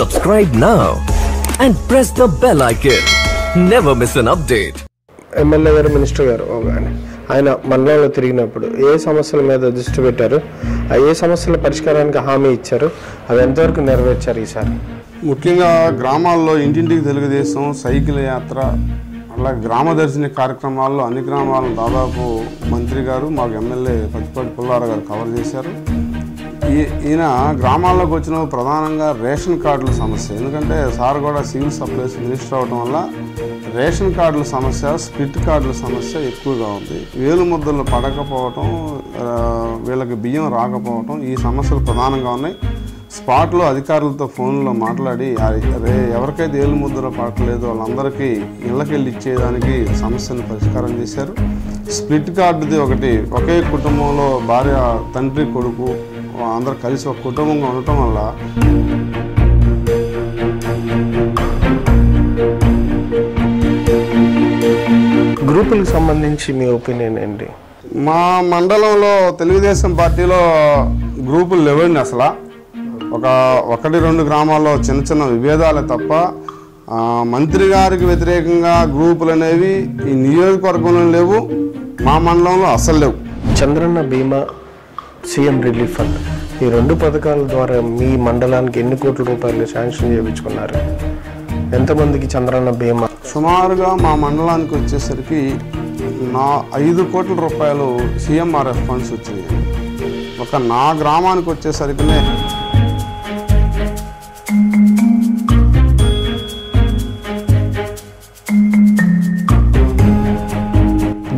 Subscribe now and press the bell icon. Never miss an update. MLA గారు minister గారు ఆయన మండలంలో తిరిగినప్పుడు ఏ సమస్యల మీద దృష్టి పెట్టారు ఏ సమస్యల పరిష్కారానికి హామీ ఇచ్చారు అవి ఎంతవరకు నెరవేర్చారు ఈసారి ముఖ్యంగా గ్రామాల్లో ఇంటింటికి తెలుగుదేశం సైకిల్ యాత్ర అలా గ్రామ దర్శిని కార్యక్రమాల్లో అన్ని గ్రామాలను దాదాపు మంత్రి గారు మాకు ఎమ్మెల్యే పత్తిపాటి పుల్లారావు గారు కవర్ చేశారు ఈయన గ్రామాల్లోకి వచ్చిన ప్రధానంగా రేషన్ కార్డుల సమస్య. ఎందుకంటే సార్ కూడా సివిల్ సప్లైస్ మినిస్టర్ అవడం వల్ల రేషన్ కార్డుల సమస్య స్ప్లిట్ కార్డుల సమస్య ఎక్కువగా ఉంది. వేలు ముద్దలు పడకపోవటం వీళ్ళకి బియ్యం రాకపోవటం ఈ సమస్యలు ప్రధానంగా ఉన్నాయి. స్పాట్లో అధికారులతో ఫోన్లో మాట్లాడి రే ఎవరికైతే ఏలు ముద్ర పడట్లేదు వాళ్ళందరికీ ఇళ్ళకెళ్ళి ఇచ్చేదానికి సమస్యను పరిష్కారం చేశారు. స్ప్లిట్ కార్డుది ఒకటి ఒకే కుటుంబంలో భార్య తండ్రి కొడుకు అందరు కలిసి ఒక కుటుంబంగా ఉండటం వల్ల గ్రూపులకు సంబంధించి మీ ఒపీనియన్ ఏంటి? మా మండలంలో తెలుగుదేశం పార్టీలో గ్రూపులు లేవండి అసలు. ఒక ఒకటి రెండు గ్రామాల్లో చిన్న చిన్న విభేదాలే తప్ప మంత్రి గారికి వ్యతిరేకంగా గ్రూపులు అనేవి ఈ నియోజకవర్గంలో లేవు మా మండలంలో అసలు లేవు. చంద్రన్న బీమా సీఎం రిలీఫ్ ఫండ్. ఈ రెండు పథకాల ద్వారా మీ మండలానికి ఎన్ని కోట్ల రూపాయలు శాంక్షన్ చేయించుకున్నారు? ఎంతమందికి చంద్రన్న బీమా? సుమారుగా మా మండలానికి వచ్చేసరికి నా ఐదు కోట్ల రూపాయలు సీఎంఆర్ఎఫ్ ఫండ్స్ వచ్చినాయి. ఒక నా గ్రామానికి వచ్చేసరికినే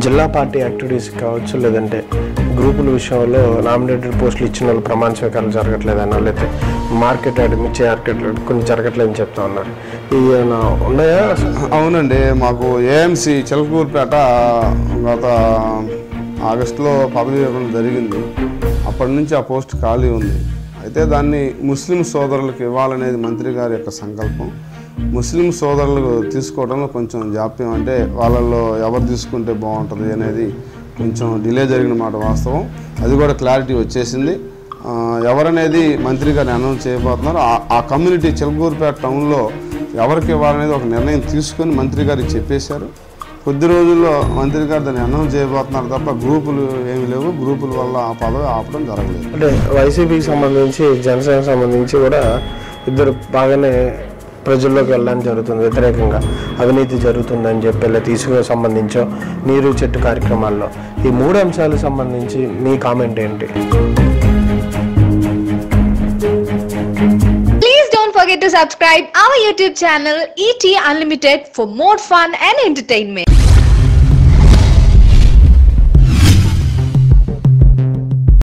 జిల్లా పార్టీ యాక్టివిటీస్ కావచ్చు లేదంటే గ్రూపుల విషయంలో నామినేటెడ్ పోస్టులు ఇచ్చిన వాళ్ళు ప్రమాణ స్వీకారాలు జరగట్లేదన్నా లేకపోతే మార్కెట్ అడ్మిట్ కొన్ని జరగట్లేదని చెప్తా ఉన్నారు. ఏమైనా ఉన్నాయా? అవునండి మాకు ఏఎంసీ చిలకూరుపేట గత ఆగస్టులో పదవి విరమణ జరిగింది. అప్పటి నుంచి ఆ పోస్ట్ ఖాళీ ఉంది. అయితే దాన్ని ముస్లిం సోదరులకు ఇవ్వాలనేది మంత్రి గారి యొక్క సంకల్పం. ముస్లిం సోదరులు తీసుకోవడంలో కొంచెం జాప్యం అంటే వాళ్ళల్లో ఎవరు తీసుకుంటే బాగుంటుంది అనేది కొంచెం డిలే జరిగిన మాట వాస్తవం. అది కూడా క్లారిటీ వచ్చేసింది. ఎవరనేది మంత్రి గారు అనౌన్స్ చేయబోతున్నారు. ఆ- కమ్యూనిటీ చిలకూరుపేట టౌన్లో ఎవరికి ఇవ్వాలనేది ఒక నిర్ణయం తీసుకొని మంత్రి గారికి చెప్పేశారు. కొద్ది రోజుల్లో మంత్రి గారు దాన్ని అనౌన్స్ చేయబోతున్నారు తప్ప గ్రూపులు ఏమి లేవు. గ్రూపుల వల్ల ఆ పదవి ఆపడం జరగలేదు. అంటే వైసీపీకి సంబంధించి జనసేనకి సంబంధించి కూడా ఇద్దరు బాగానే ప్రజల్లోకి వెళ్ళడానికి జరుగుతుంది వ్యతిరేకంగా అవినీతి జరుగుతుందని చెప్పి తీసుకు సంబంధించో నీరు చెట్టు కార్యక్రమాల్లో ఈ మూడు అంశాలకు సంబంధించి మీ కామెంట్ ఏంటి Forget to subscribe our YouTube channel ET Unlimited for more fun and entertainment.